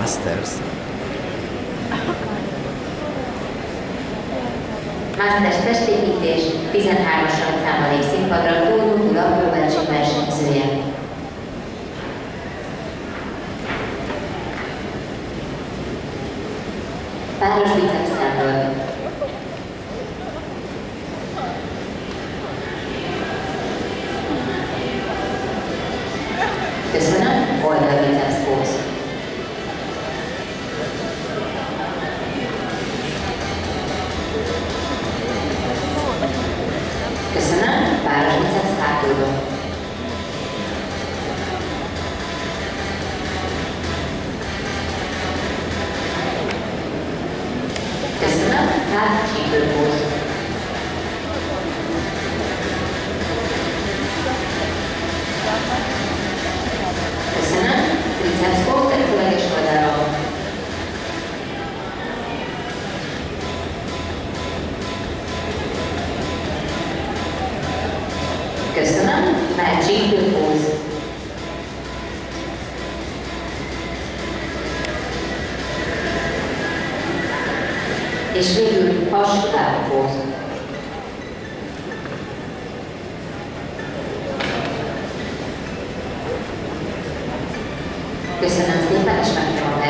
Masters. Masters testépítés 13-as rajtszámmal lép színpadra Tónó Gyula Óvercsik versenyzője. Páros bicepszámról. Hát csípőpóz. Köszönöm, triceps póz, tetőleges oldalról. Köszönöm, már csípőpóz. És végül haslábpóz. Köszönöm szépen, és megkérem a